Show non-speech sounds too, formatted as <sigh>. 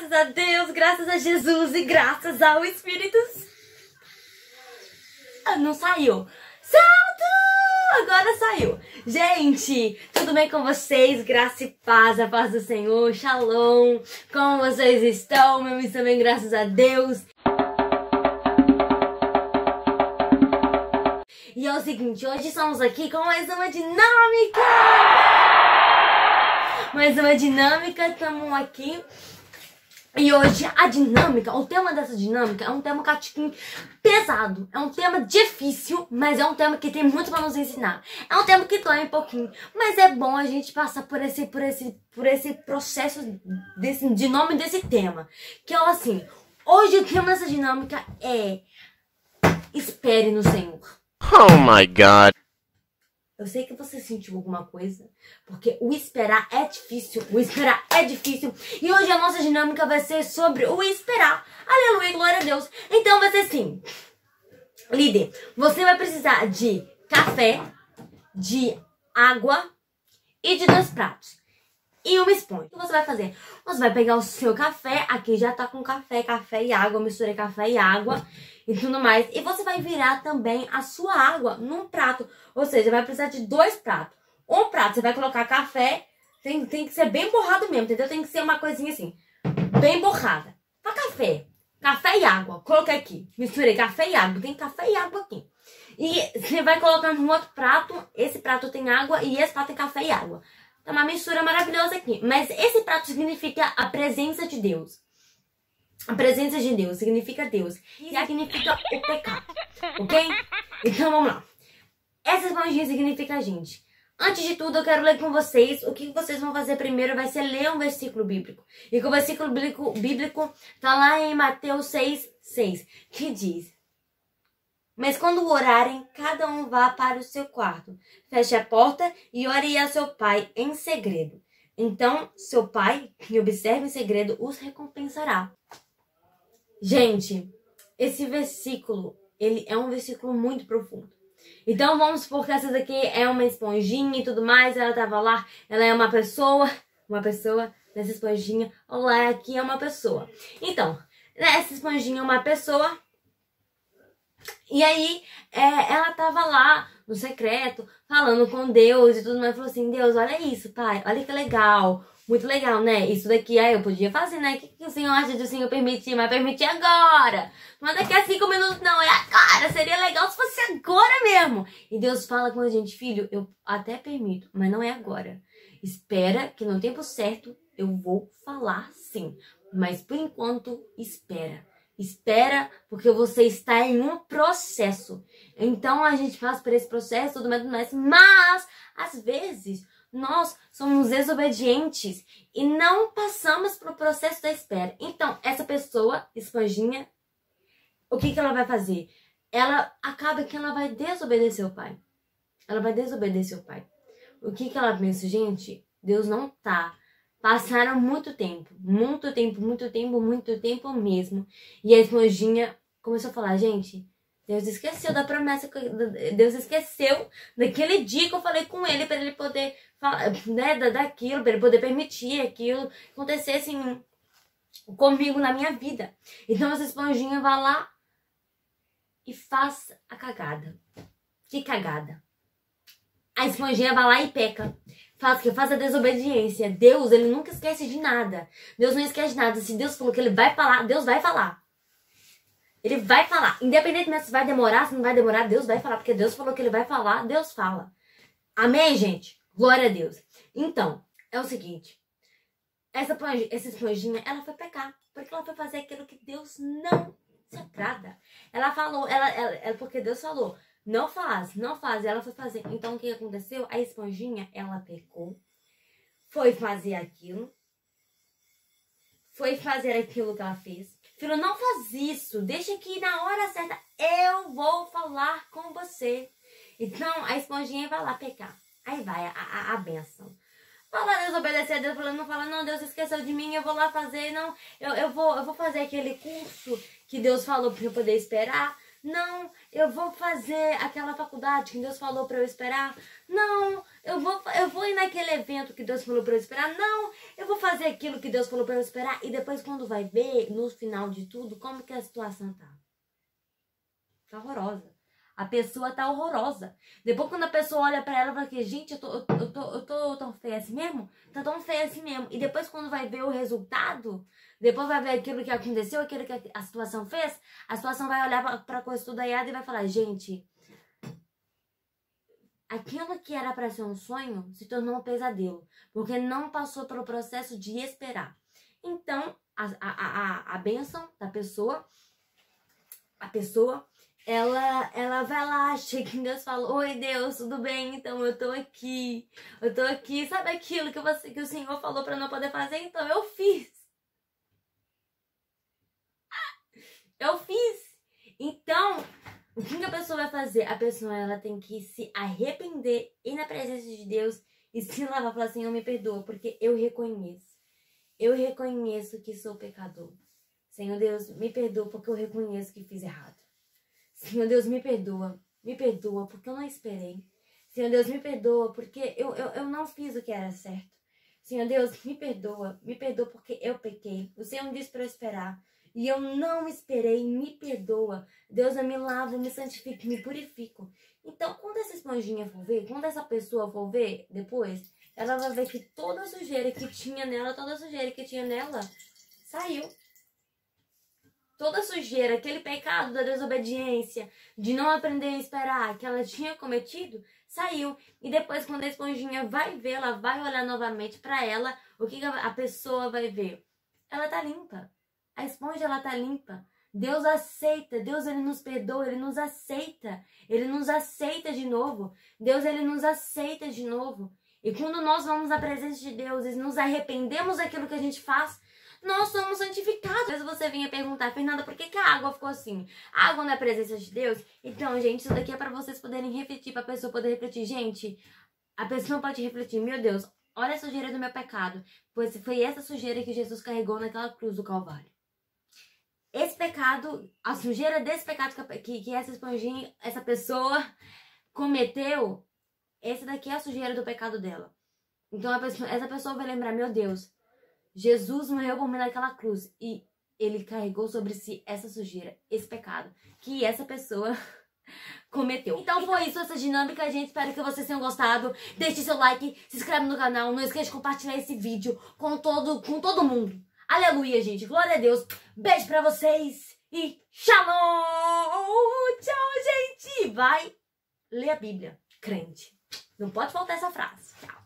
graças a Deus, graças a Jesus e graças ao Espírito. Ah, não saiu. Salto! Agora saiu. Gente, tudo bem com vocês? Graça e paz, a paz do Senhor. Shalom. Como vocês estão? Meu também, bem, graças a Deus. E é o seguinte, hoje estamos aqui com mais uma dinâmica! Mais uma dinâmica, estamos aqui. E hoje a dinâmica, o tema dessa dinâmica é um tema catiquinho pesado, é um tema difícil, mas é um tema que tem muito para nos ensinar. É um tema que dói um pouquinho, mas é bom a gente passar por esse por esse por esse processo desse de nome desse tema, que é assim, hoje o tema dessa dinâmica é espere no Senhor. Oh my god. Eu sei que você sentiu alguma coisa, porque o esperar é difícil, o esperar é difícil. E hoje a nossa dinâmica vai ser sobre o esperar. Aleluia, glória a Deus. Então vai ser assim. Líder, você vai precisar de café, de água e de dois pratos. E uma esponja. O que você vai fazer? Você vai pegar o seu café, aqui já tá com café, café e água, misturei café e água e tudo mais. E você vai virar também a sua água num prato. Ou seja, vai precisar de dois pratos. Um prato você vai colocar café, tem, tem que ser bem borrado mesmo, entendeu? Tem que ser uma coisinha assim, bem borrada. Para café, café e água. Coloquei aqui, misturei café e água. Tem café e água aqui. E você vai colocando no outro prato, esse prato tem água e esse prato tem café e água. Tá uma mistura maravilhosa aqui. Mas esse prato significa a presença de Deus. A presença de Deus significa Deus. E significa o pecado. Ok? Então vamos lá. Essa esponjinha significa a gente. Antes de tudo, eu quero ler com vocês. O que vocês vão fazer primeiro vai ser ler um versículo bíblico. E o versículo bíblico, bíblico tá lá em Mateus 6, 6, que diz: Mas quando orarem, cada um vá para o seu quarto, feche a porta e ore a seu pai em segredo. Então, seu pai, que observa em segredo, os recompensará. Gente, esse versículo, ele é um versículo muito profundo. Então vamos supor que essa daqui é uma esponjinha e tudo mais, ela tava lá, ela é uma pessoa, uma pessoa nessa esponjinha, olá, aqui é uma pessoa. Então, nessa esponjinha é uma pessoa, e aí é, ela tava lá no secreto, falando com Deus e tudo mais, falou assim, Deus, olha isso, pai, olha que legal, muito legal, né? Isso daqui aí eu podia fazer, né? O que, que o senhor acha de o senhor permitir? Mas permitir agora. Não é daqui a cinco minutos, não. É agora. Seria legal se fosse agora mesmo. E Deus fala com a gente, filho, eu até permito, mas não é agora. Espera que no tempo certo eu vou falar sim. Mas por enquanto, espera. Espera, porque você está em um processo. Então a gente faz por esse processo, tudo mais, mas às vezes nós somos desobedientes e não passamos para o processo da espera. Então, essa pessoa, esponjinha, o que, que ela vai fazer? Ela acaba que ela vai desobedecer o pai. Ela vai desobedecer o pai. O que, que ela pensa? Gente, Deus não tá. Passaram muito tempo, muito tempo, muito tempo, muito tempo mesmo. E a esponjinha começou a falar, gente, Deus esqueceu da promessa, Deus esqueceu daquele dia que eu falei com ele para ele poder falar, né, daquilo, para ele poder permitir aquilo acontecesse comigo na minha vida. Então essa esponjinha vai lá e faz a cagada. Que cagada. A esponjinha vai lá e peca. Faz que faz a desobediência. Deus, ele nunca esquece de nada. Deus não esquece de nada. Se Deus falou que ele vai falar, Deus vai falar. Ele vai falar. Independentemente se vai demorar, se não vai demorar, Deus vai falar. Porque Deus falou que ele vai falar, Deus fala. Amém, gente? Glória a Deus. Então, é o seguinte. Essa, essa esponjinha, ela foi pecar. Porque ela foi fazer aquilo que Deus não se agrada. Ela falou, ela, ela, ela, porque Deus falou, não faz, não faz. Ela foi fazer. Então, o que aconteceu? A esponjinha, ela pecou. Foi fazer aquilo. Foi fazer aquilo que ela fez Filho, não faz isso. Deixa que na hora certa eu vou falar com você. Então a esponjinha vai lá pecar. Aí vai a, a, a benção. Fala desobedecer a Deus, falando, não fala, não, Deus esqueceu de mim, eu vou lá fazer, não, eu, eu, vou, eu vou fazer aquele curso que Deus falou para eu poder esperar. Não, eu vou fazer aquela faculdade que Deus falou para eu esperar. Não, eu vou, eu vou ir naquele evento que Deus falou para eu esperar. Não, eu vou fazer aquilo que Deus falou para eu esperar. E depois, quando vai ver, no final de tudo, como que a situação tá? Tá horrorosa. A pessoa tá horrorosa. Depois, quando a pessoa olha para ela, fala que, gente, eu tô, eu, eu, tô, eu tô tão feia assim mesmo? Tá tão feia assim mesmo. E depois, quando vai ver o resultado, depois vai ver aquilo que aconteceu, aquilo que a situação fez, a situação vai olhar para a coisa toda errada e vai falar, gente, aquilo que era para ser um sonho se tornou um pesadelo, porque não passou pelo processo de esperar. Então, a, a, a, a bênção da pessoa, a pessoa, ela, ela vai lá, <laughs> chega em Deus fala, oi Deus, tudo bem? Então eu tô aqui, eu tô aqui, sabe aquilo que, você, que o Senhor falou para não poder fazer? Então eu fiz. <laughs> Eu fiz. Então, o que a pessoa vai fazer? A pessoa ela tem que se arrepender, ir na presença de Deus e se lavar, falar Senhor, me perdoa, porque eu reconheço. Eu reconheço que sou pecador. Senhor Deus, me perdoa porque eu reconheço que fiz errado. Senhor Deus, me perdoa. Me perdoa porque eu não esperei. Senhor Deus, me perdoa porque eu, eu, eu não fiz o que era certo. Senhor Deus, me perdoa. Me perdoa porque eu pequei. O Senhor me disse para esperar e eu não esperei, me perdoa. Deus, eu me lavo, me santifico, me purifico. Então, quando essa esponjinha for ver, quando essa pessoa for ver depois, ela vai ver que toda a sujeira que tinha nela, toda a sujeira que tinha nela, saiu. Toda sujeira, aquele pecado da desobediência, de não aprender a esperar que ela tinha cometido, saiu. E depois, quando a esponjinha vai ver, ela vai olhar novamente para ela, o que a pessoa vai ver? Ela tá limpa. A esponja ela tá limpa. Deus aceita, Deus ele nos perdoa, ele nos aceita. Ele nos aceita de novo. Deus ele nos aceita de novo. E quando nós vamos à presença de Deus e nos arrependemos daquilo que a gente faz, nós somos santificados. Vezes você vinha perguntar, Fernanda, por que, que a água ficou assim? A água não é presença de Deus? Então, gente, isso daqui é para vocês poderem refletir, para a pessoa poder refletir. Gente, a pessoa pode refletir, meu Deus, olha a sujeira do meu pecado. Pois foi essa sujeira que Jesus carregou naquela cruz do Calvário esse pecado, a sujeira desse pecado que, que essa esponjinha, essa pessoa cometeu, esse daqui é a sujeira do pecado dela. Então pessoa, essa pessoa vai lembrar, meu Deus, Jesus morreu por mim naquela cruz e ele carregou sobre si essa sujeira, esse pecado que essa pessoa <laughs> cometeu. Então foi isso, essa dinâmica, gente. Espero que vocês tenham gostado. Deixe seu like, se inscreve no canal. Não esqueça de compartilhar esse vídeo com todo, com todo mundo. Aleluia, gente. Glória a Deus. Beijo pra vocês e shalom! Tchau, gente! Vai ler a Bíblia, crente. Não pode faltar essa frase. Tchau.